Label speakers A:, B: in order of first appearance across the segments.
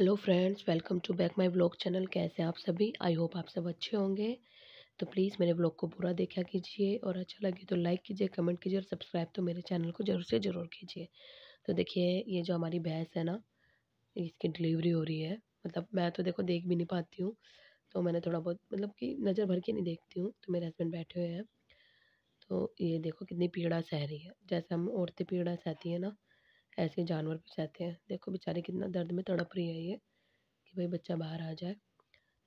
A: Hello friends, welcome to back my vlog channel. कैसे आप सभी? आई होप आप सब अच्छे होंगे। तो प्लीज़ मेरे व्लॉग को पूरा देखा कीजिए और अच्छा लगे तो लाइक कीजिए, कमेंट कीजिए और सब्सक्राइब तो मेरे चैनल को ज़रूर से ज़रूर कीजिए। तो देखिए, ये जो हमारी भैंस है ना, इसकी डिलीवरी हो रही है। मतलब मैं तो देखो देख भी नहीं पाती हूँ तो मैंने थोड़ा बहुत मतलब कि नज़र भर के नहीं देखती हूँ तो मेरे हस्बैंड बैठे हुए हैं। तो ये देखो कितनी पीड़ा सह रही है। जैसे हम औरतें पीड़ा सहती हैं ना ऐसे जानवर भी चाहते हैं। देखो बेचारे कितना दर्द में तड़प रही है ये, कि भाई बच्चा बाहर आ जाए।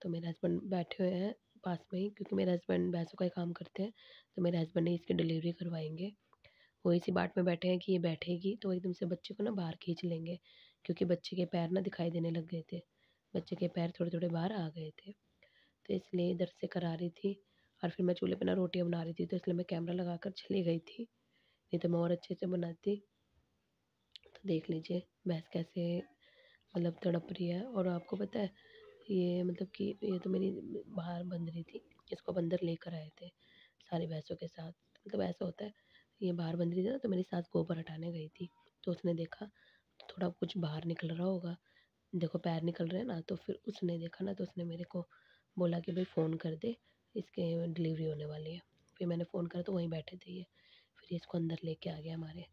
A: तो मेरे हस्बैंड बैठे हुए हैं पास में ही, क्योंकि मेरे हस्बैंड भैंसों का ही काम करते हैं तो मेरे हस्बैंड ने इसकी डिलीवरी करवाएँगे। वो इसी बाट में बैठे हैं कि ये बैठेगी तो एकदम से बच्चे को ना बाहर खींच लेंगे, क्योंकि बच्चे के पैर ना दिखाई देने लग गए थे। बच्चे के पैर थोड़े थोड़े बाहर आ गए थे। तो इसलिए इधर से करा रही थी और फिर मैं चूल्हे पर ना रोटियाँ बना रही थी तो इसलिए मैं कैमरा लगा कर चली गई थी। नहीं तो मैं और अच्छे से बनाती देख लीजिए भैंस कैसे मतलब तड़प रही है। और आपको पता है, ये मतलब कि ये तो मेरी बाहर बंद रही थी, इसको बंदर लेकर आए थे सारी भैंसों के साथ। मतलब ऐसा होता है, ये बाहर बंद रही थी ना तो मेरी सास गोबर हटाने गई थी तो उसने देखा, थोड़ा कुछ बाहर निकल रहा होगा। देखो, पैर निकल रहे हैं ना तो फिर उसने देखा ना तो उसने मेरे को बोला कि भाई फ़ोन कर दे, इसके डिलीवरी होने वाली है। फिर मैंने फ़ोन करा तो वहीं बैठे थे ये। फिर इसको अंदर लेके आ गया हमारे।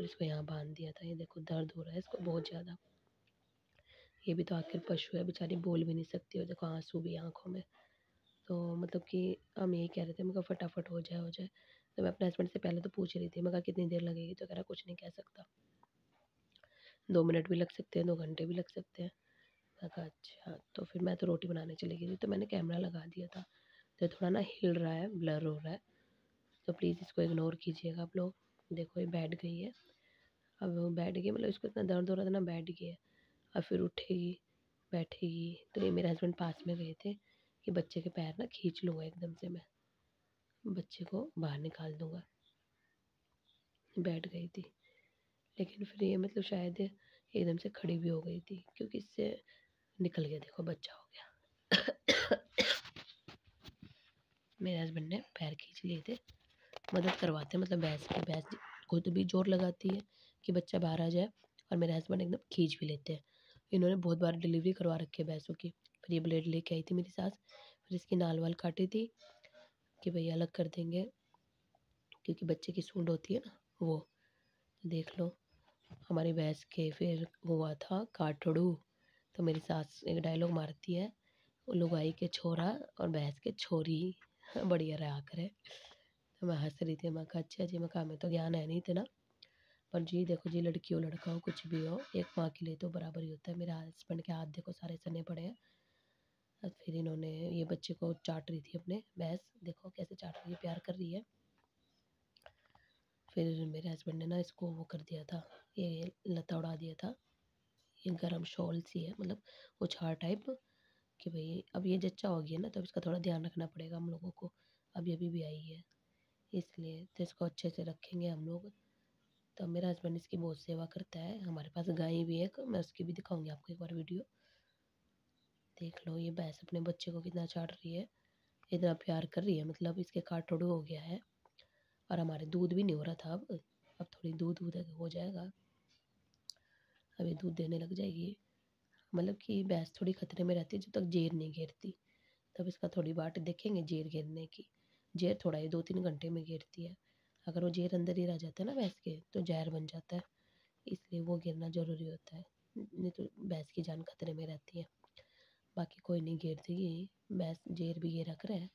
A: फिर इसको यहाँ बाँध दिया था। ये देखो, दर्द हो रहा है इसको बहुत ज़्यादा। ये भी तो आखिर पशु है, बेचारी बोल भी नहीं सकती और देखो आँसू भी आँखों में। तो मतलब कि हम यही कह रहे थे मैं फटाफट हो जाए हो जाए। तो मैं अपने हस्बैंड से पहले तो पूछ रही थी मैं कहा कितनी देर लगेगी? तो कह रहा, कुछ नहीं कह सकता। दो मिनट भी लग सकते हैं, दो घंटे भी लग सकते हैं। मैं कहा अच्छा तो फिर मैं तो रोटी बनाने चली गई थी तो मैंने कैमरा लगा दिया था। तो थोड़ा ना हिल रहा है, ब्लर हो रहा है। तो प्लीज़ इसको इग्नोर कीजिएगा आप लोग। देखो, ये बैठ गई है। अब वो बैठ गई मतलब इसको इतना दर्द हो रहा था ना, बैठ है और फिर उठेगी, बैठेगी। तो ये मेरे हस्बैंड पास में गए थे कि बच्चे के पैर ना खींच लूँगा एकदम से मैं, बच्चे को बाहर निकाल दूँगा। बैठ गई थी। लेकिन फिर ये मतलब शायद एकदम से खड़ी भी हो गई थी, क्योंकि इससे निकल गया, देखो बच्चा हो गया। मेरे हस्बैंड ने पैर खींच लिए थे। मदद करवाते मतलब भैंस की भैंस खुद भी ज़ोर लगाती है। कि बच्चा बाहर आ जाए और मेरे हस्बैंड एकदम खींच भी लेते हैं। इन्होंने बहुत बार डिलीवरी करवा रखी है भैंसों की। फिर ये ब्लेड लेके आई थी मेरी सास। फिर इसकी नाल वाल काटी थी कि भैया अलग कर देंगे, क्योंकि बच्चे की सूंड होती है ना, वो। देख लो, हमारी भैंस के फिर हुआ था काटड़ू। तो मेरी सास एक डायलॉग मारती है, लुगाई के छोरा और भैंस के छोरी, बढ़िया रहा करे। तो मैं हंस रही थी, मैं कहा अच्छा जी, मैं कहा, हमें तो ज्ञान है नहीं इतना। पर जी देखो जी, लड़की हो, लड़का हो, कुछ भी हो, एक माँ के लिए तो बराबर ही होता है। मेरे हस्बैंड के हाथ देखो सारे सने पड़े हैं। फिर इन्होंने ये बच्चे को चाट रही थी अपने भैंस देखो कैसे चाट रही है, प्यार कर रही है। फिर मेरे हस्बैंड ने ना इसको वो कर दिया था, ये लता उड़ा दिया था। ये गर्म शॉल सी है मतलब उछाड़ टाइप कि भाई अब ये जच्चा हो गया ना तो इसका थोड़ा ध्यान रखना पड़ेगा हम लोगों को। अभी अभी भी आई है, इसलिए तो इसको अच्छे से रखेंगे हम लोग। तो मेरा हस्बैंड इसकी बहुत सेवा करता है। हमारे पास गाय भी है मैं उसकी भी दिखाऊँगी आपको एक बार वीडियो देख लो, ये भैंस अपने बच्चे को कितना चाट रही है। इतना प्यार कर रही है मतलब इसके काटोड़ू हो गया है। और हमारे दूध भी नहीं हो रहा था अब। अब थोड़ी दूध दूध हो जाएगा। अभी दूध देने लग जाएगी। मतलब कि भैंस थोड़ी खतरे में रहती है, जब तक जेर नहीं घेरती। तब इसका थोड़ी बाट देखेंगे जेर घेरने की। जेर थोड़ा ही दो तीन घंटे में घेरती है। अगर वो जेर अंदर ही रह जाता है ना भैंस के तो जहर बन जाता है। इसलिए वो गिरना ज़रूरी होता है। नहीं तो भैंस की जान खतरे में रहती है। बाकी कोई नहीं गिर देगी भैंस जेर भी ये रख रहे हैं।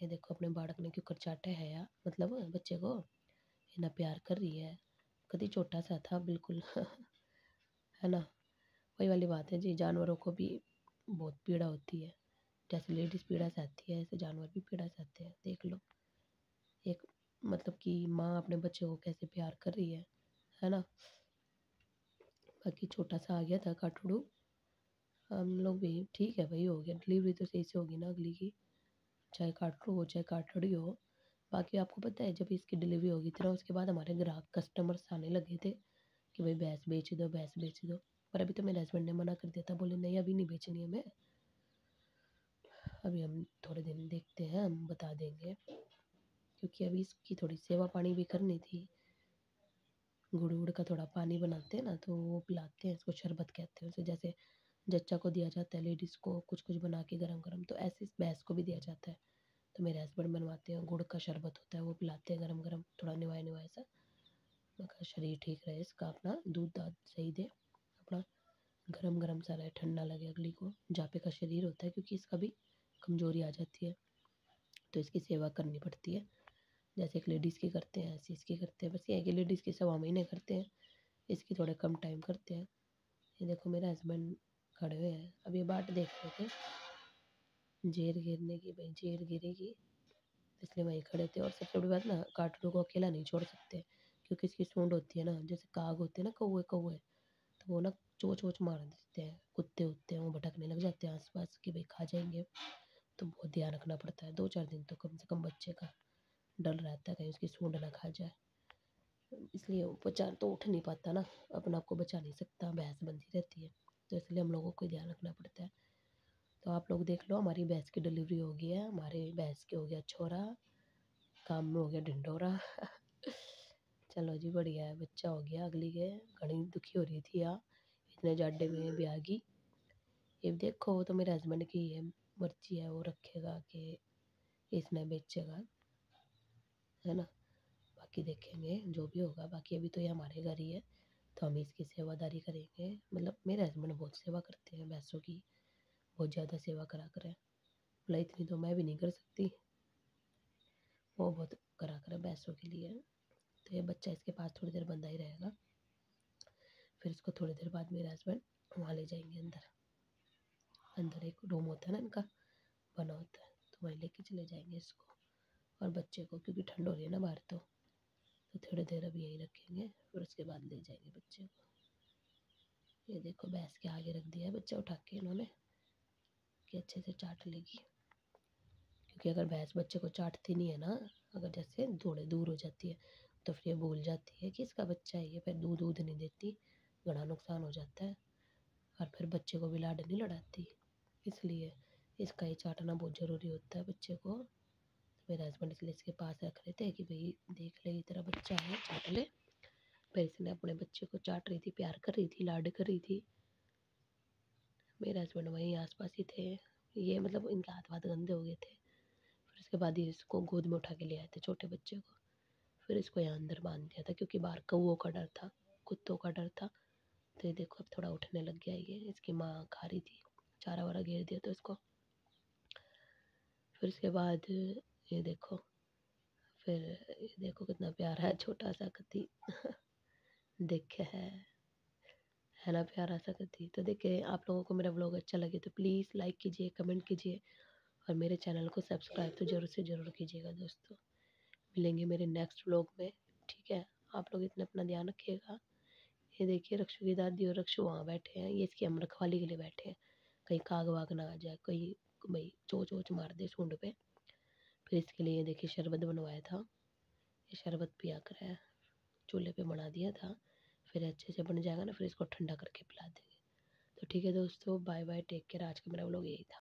A: ये देखो अपने बाड़क ने क्यों कर चाटा है या मतलब बच्चे को इतना प्यार कर रही है। कभी छोटा सा था, बिल्कुल। है ना? वही वाली बात है जी, जानवरों को भी बहुत पीड़ा होती है। जैसे लेडीज़ पीड़ा सहती है, ऐसे जानवर भी पीड़ा सहते हैं। देख लो। एक मतलब कि माँ अपने बच्चे को कैसे प्यार कर रही है है ना? बाकी छोटा सा आ गया था काटड़ू। हम लोग भी ठीक है भाई, हो गया। डिलीवरी तो सही से होगी ना अगली की। चाहे काटड़ू हो, चाहे काटड़ी हो। बाकी आपको पता है, जब इसकी डिलीवरी होगी ना, उसके बाद हमारे ग्राहक कस्टमर्स आने लगे थे कि भाई भैंस बेच दो, भैंस बेच दो। पर अभी तो मेरे हस्बैंड ने मना कर दिया था, बोले, नहीं, अभी नहीं बेचनी हमें। अभी हम थोड़े दिन देखते हैं, हम बता देंगे। क्योंकि अभी इसकी थोड़ी सेवा पानी भी करनी थी। गुड़ गुड़ का थोड़ा पानी बनाते हैं ना तो वो पिलाते हैं, इसको शरबत कहते हैं उसे, जैसे जच्चा को दिया जाता है, लेडीज़ को कुछ कुछ बना के गरम गरम तो ऐसे भैंस को भी दिया जाता है। तो मेरे हस्बैंड बनवाते हैं, गुड़ का शरबत होता है, वो पिलाते हैं गरम गरम थोड़ा निवाए निवाए सा। मैं शरीर ठीक रहे, इसका अपना दूध दाद सही दे, अपना गरम गरम सा रहे, ठंडा लगे अगली को जापे का शरीर होता है, क्योंकि इसका भी कमज़ोरी आ जाती है तो इसकी सेवा करनी पड़ती है। जैसे एक लेडीज़ की करते हैं ऐसे इसकी करते हैं, बस ये है कि लेडीज़ की सवा महीने करते हैं, इसकी थोड़े कम टाइम करते हैं। ये देखो मेरे हस्बैंड खड़े हुए हैं, अब ये बाट देख रहे थे। जेर गिरने की भाई, जेर गिरेगी, इसलिए वहीं खड़े थे। और सबसे बड़ी बात ना काटड़ू को अकेला नहीं छोड़ सकते, क्योंकि इसकी सूंड होती है ना, जैसे काग होते हैं ना कौए कौए तो वो ना चोच वोच मार देते हैं कुत्ते उत्ते हैं वो भटकने लग जाते हैं आसपास कि भाई खा जाएँगे। तो बहुत ध्यान रखना पड़ता है, दो चार दिन तो कम से कम बच्चे का। डर रहता है, कहीं उसकी सूंड ना खा जाए। इसलिए वो बचा तो उठ नहीं पाता ना, अपने आप को बचा नहीं सकता भैंस बंधी रहती है। तो इसलिए हम लोगों को ध्यान रखना पड़ता है। तो आप लोग देख लो, हमारी भैंस की डिलीवरी हो गई है, हमारे भैंस के हो गया छोरा, काम में हो गया ढिंडोरा। चलो जी, बढ़िया है, बच्चा हो गया, अगली के, घड़ी दुखी हो रही थी यहाँ, इतने जाडे में ब्याह की ये देखो, वो तो मेरे हस्बैंड की है मर्ज़ी है, वो रखेगा कि इसने बेचेगा। है ना? बाकी देखेंगे, जो भी होगा। बाकी अभी तो ये हमारे घर ही है तो हम इसकी सेवादारी करेंगे। मतलब मेरे हस्बैंड बहुत सेवा करते हैं, भैंसों की बहुत ज़्यादा सेवा करा करें मतलब इतनी तो मैं भी नहीं कर सकती। वो बहुत करा करें भैंसों के लिए। तो ये बच्चा इसके पास थोड़ी देर बंदा ही रहेगा। फिर इसको थोड़ी देर बाद मेरे हस्बैंड वहाँ ले जाएँगे अंदर। अंदर एक रूम होता है ना इनका, बना होता है। तो वहीं लेके चले जाएँगे इसको। और बच्चे को, क्योंकि ठंड हो रही है ना बाहर तो तो थोड़ी देर अभी यहीं रखेंगे फिर उसके बाद ले जाएँगे बच्चे को। ये देखो भैंस के आगे रख दिया है बच्चा, उठा के इन्होंने, कि अच्छे से चाट लेगी। क्योंकि अगर भैंस बच्चे को चाटती नहीं है ना, अगर जैसे थोड़े दूर हो जाती है तो फिर ये भूल जाती है कि इसका बच्चा है ये, फिर दूध दूध नहीं देती, बड़ा नुकसान हो जाता है। और फिर बच्चे को भी लाड नहीं लड़ाती, इसलिए इसका ही चाटना बहुत ज़रूरी होता है बच्चे को। मेरे हस्बैंड इसलिए इसके पास रख रहे थे कि भाई देख ले तेरा बच्चा है, चाट ले। फिर इसने अपने बच्चे को चाट रही थी, प्यार कर रही थी, लाड कर रही थी। मेरे हस्बैंड वहीं आसपास ही थे। ये मतलब इनके हाथ वाथ गंदे हो गए थे। फिर उसके बाद ही इसको गोद में उठा के ले आए थे छोटे बच्चे को। फिर इसको यहाँ अंदर बाँध दिया था क्योंकि बाहर कौओं का डर था, कुत्तों का डर था। तो ये देखो अब थोड़ा उठने लग गया ये, इसकी माँ खा रही थी, चारा वारा घेर दिया था इसको फिर उसके बाद ये देखो, फिर ये देखो कितना प्यारा है छोटा सा कति देखे है है ना प्यारा सा कति तो देखिए आप लोगों को मेरा ब्लॉग अच्छा लगे तो प्लीज़ लाइक कीजिए कमेंट कीजिए और मेरे चैनल को सब्सक्राइब तो ज़रूर से ज़रूर कीजिएगा दोस्तों। मिलेंगे मेरे नेक्स्ट ब्लॉग में, ठीक है? आप लोग इतना अपना ध्यान रखिएगा। ये देखिए, रक्षु की दादी और रक्षु वहाँ बैठे हैं। ये इसकी हम रखवाली के लिए बैठे हैं। कहीं काग वाग ना आ जाए, कहीं भाई चोच वोच मार दे सूंड पे। फिर इसके लिए देखिए शरबत बनवाया था। ये शरबत पिया कर है। चूल्हे पे बना दिया था। फिर अच्छे से बन जाएगा ना, फिर इसको ठंडा करके पिला देंगे। तो ठीक है दोस्तों बाय बाय टेक केयर आज का मेरा व्लॉग यही था।